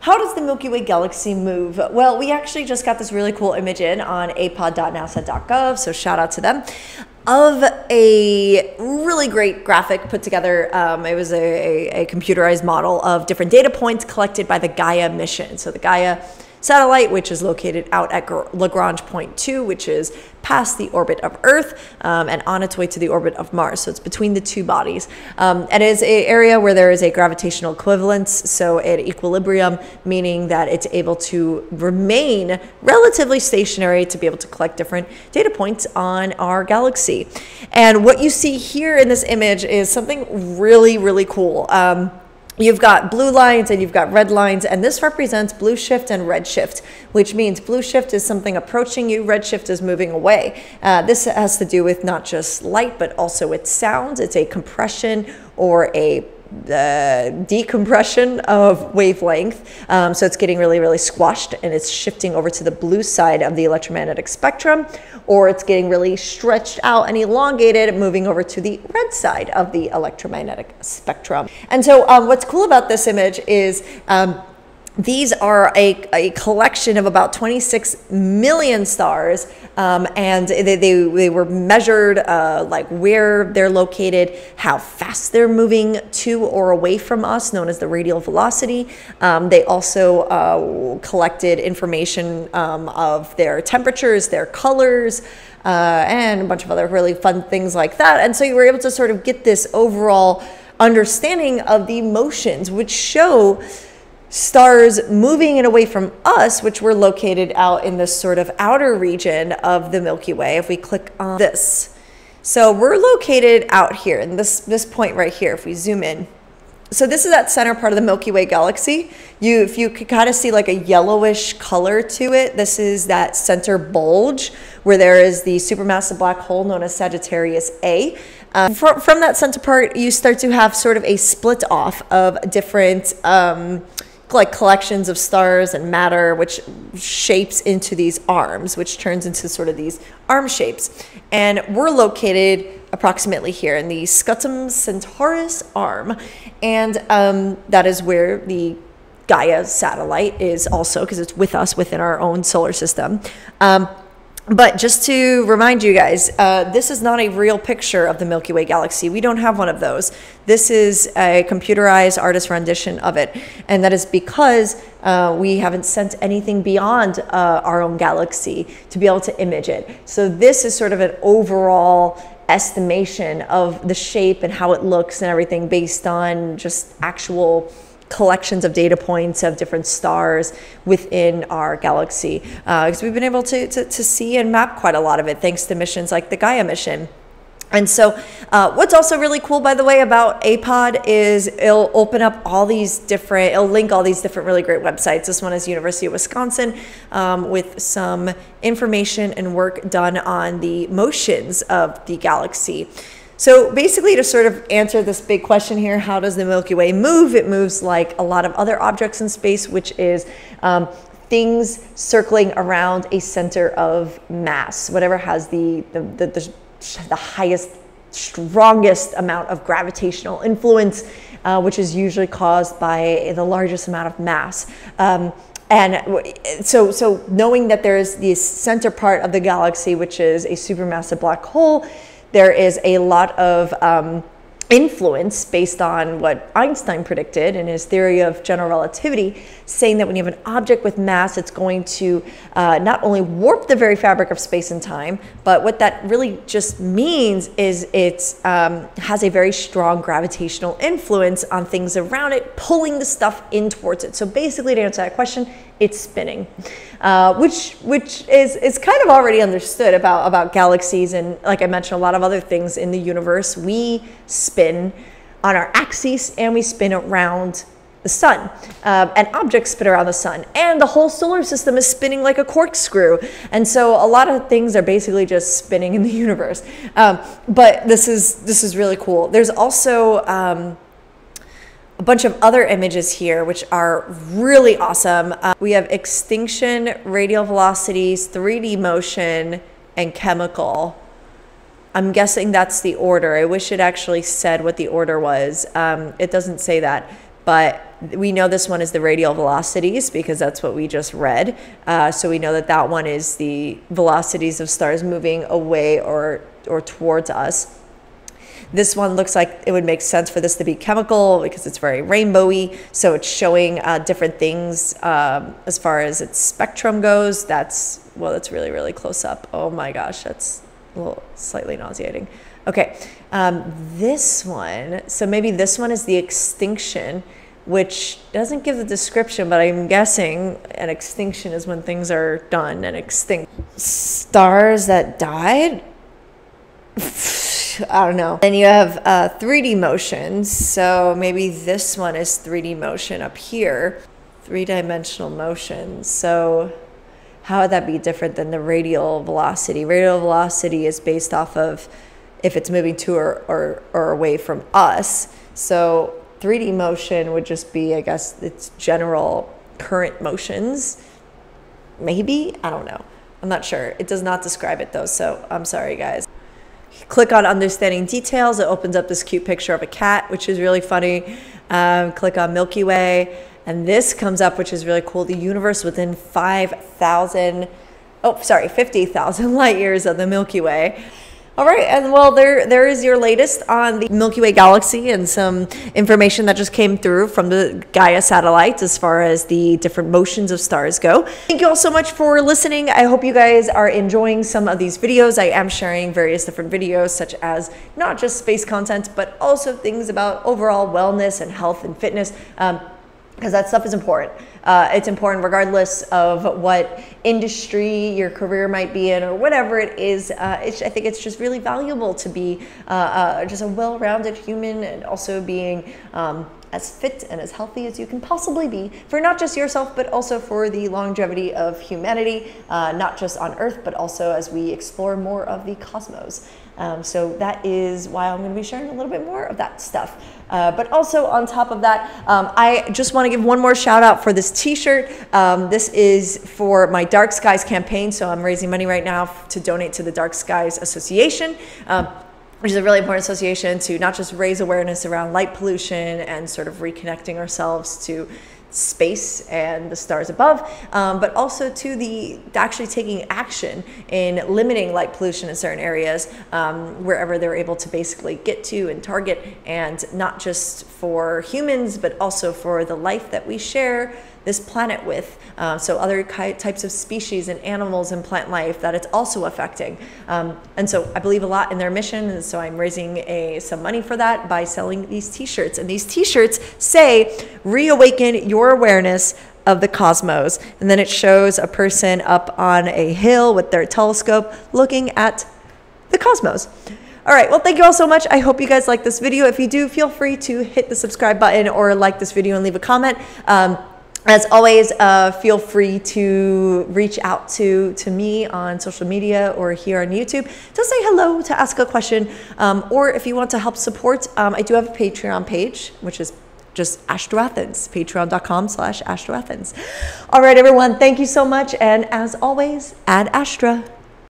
How does the Milky Way galaxy move? Well, we actually just got this really cool image in on apod.nasa.gov, so shout out to them, of a really great graphic put together. Um, it was a, a, a computerized model of different data points collected by the Gaia mission. So the Gaia satellite, which is located out at Lagrange Point 2, which is past the orbit of Earth um, and on its way to the orbit of Mars. So it's between the two bodies. Um, and it is an area where there is a gravitational equivalence, so at equilibrium, meaning that it's able to remain relatively stationary to be able to collect different data points on our galaxy. And what you see here in this image is something really, really cool. Um, You've got blue lines and you've got red lines, and this represents blue shift and red shift, which means blue shift is something approaching you, red shift is moving away. Uh, this has to do with not just light, but also with sounds. It's a compression or a the decompression of wavelength. Um, so it's getting really, really squashed and it's shifting over to the blue side of the electromagnetic spectrum, or it's getting really stretched out and elongated, moving over to the red side of the electromagnetic spectrum. And so um, what's cool about this image is um, these are a, a collection of about 26 million stars um, and they, they, they, were measured uh, like where they're located how fast they're moving to or away from us known as the radial velocity. Um, they also uh, collected information um, of their temperatures their colors uh, and a bunch of other really fun things like that. And so you were able to sort of get this overall understanding of the motions which show stars moving it away from us, which we're located out in this sort of outer region of the Milky Way. If we click on this, so we're located out here in this, this point right here, if we zoom in. So this is that center part of the Milky Way galaxy. You, if you could kind of see like a yellowish color to it, this is that center bulge where there is the supermassive black hole known as Sagittarius A. Um, from, from, that center part, you start to have sort of a split off of different um, like collections of stars and matter, which shapes into these arms, which turns into sort of these arm shapes. And we're located approximately here in the Scutum Centaurus arm. And um, that is where the Gaia satellite is also, because it's with us within our own solar system. Um, but just to remind you guys, uh, this is not a real picture of the Milky Way galaxy. We don't have one of those. This is a computerized artist rendition of it. And that is because uh, we haven't sent anything beyond uh, our own galaxy to be able to image it. So this is sort of an overall estimation of the shape and how it looks and everything based on just actual collections of data points of different stars within our galaxy because uh, we've been able to, to, to see and map quite a lot of it thanks to missions like the Gaia mission. And so, uh, what's also really cool, by the way, about APOD is it'll open up all these different, it'll link all these different really great websites. This one is University of Wisconsin um, with some information and work done on the motions of the galaxy. So basically, to sort of answer this big question here, how does the Milky Way move? It moves like a lot of other objects in space, which is um, things circling around a center of mass, whatever has the, the, the, the, the highest, strongest amount of gravitational influence, uh, which is usually caused by the largest amount of mass. Um, and so, so knowing that there's this center part of the galaxy, which is a supermassive black hole, there is a lot of um, influence based on what Einstein predicted in his theory of general relativity, saying that when you have an object with mass, it's going to uh, not only warp the very fabric of space and time, but what that really just means is it um, has a very strong gravitational influence on things around it, pulling the stuff in towards it. So basically, to answer that question, it's spinning, uh, which which is is kind of already understood about about galaxies and like I mentioned, a lot of other things in the universe. We spin on our axis and we spin around the sun. Uh, and objects spin around the sun. And the whole solar system is spinning like a corkscrew. And so a lot of things are basically just spinning in the universe. Um, but this is this is really cool. There's also um, a bunch of other images here, which are really awesome. Uh, we have extinction, radial velocities, 3D motion, and chemical. I'm guessing that's the order. I wish it actually said what the order was. Um, it doesn't say that, but we know this one is the radial velocities because that's what we just read. Uh, so we know that that one is the velocities of stars moving away or or towards us. This one looks like it would make sense for this to be chemical because it's very rainbowy. So it's showing uh, different things um, as far as its spectrum goes. That's, well, that's really, really close up. Oh my gosh, that's a little slightly nauseating. Okay, um, this one, so maybe this one is the extinction, which doesn't give the description, but I'm guessing an extinction is when things are done and extinct. Stars that died? I don't know. Then you have uh, 3D motions. So maybe this one is 3D motion up here, three dimensional motion. So how would that be different than the radial velocity? Radial velocity is based off of if it's moving to or, or, or away from us. So 3D motion would just be, I guess, its general current motions. Maybe? I don't know. I'm not sure. It does not describe it though, so I'm sorry, guys. Click on understanding details. It opens up this cute picture of a cat, which is really funny. Um, click on Milky Way. And this comes up, which is really cool. The universe within 5,000, oh, sorry, 50,000 light years of the Milky Way. All right, and well, there there is your latest on the Milky Way galaxy and some information that just came through from the Gaia satellite as far as the different motions of stars go. Thank you all so much for listening. I hope you guys are enjoying some of these videos. I am sharing various different videos, such as not just space content, but also things about overall wellness and health and fitness. Um, because that stuff is important. Uh, it's important regardless of what industry your career might be in or whatever it is. Uh, I think it's just really valuable to be uh, uh, just a well-rounded human and also being um, as fit and as healthy as you can possibly be for not just yourself, but also for the longevity of humanity, uh, not just on Earth, but also as we explore more of the cosmos. Um, so that is why I'm going to be sharing a little bit more of that stuff. Uh, but also on top of that, um, I just want to give one more shout out for this t-shirt. Um, this is for my Dark Skies campaign. So I'm raising money right now to donate to the Dark Skies Association. Um, which is a really important association to not just raise awareness around light pollution and sort of reconnecting ourselves to space and the stars above, um, but also to the actually taking action in limiting light pollution in certain areas um, wherever they're able to basically get to and target, and not just for humans, but also for the life that we share this planet with. Uh, so other types of species and animals and plant life that it's also affecting. Um, and so I believe a lot in their mission. And so I'm raising a, some money for that by selling these t-shirts. And these t-shirts say, reawaken your awareness of the cosmos. And then it shows a person up on a hill with their telescope looking at the cosmos. All right, well, thank you all so much. I hope you guys like this video. If you do, feel free to hit the subscribe button or like this video and leave a comment. Um, as always, uh, feel free to reach out to, to me on social media or here on YouTube to say hello, to ask a question, um, or if you want to help support, um, I do have a Patreon page, which is just Astroathens, patreon.com slash Astroathens. All right, everyone, thank you so much. And as always, ad Astra.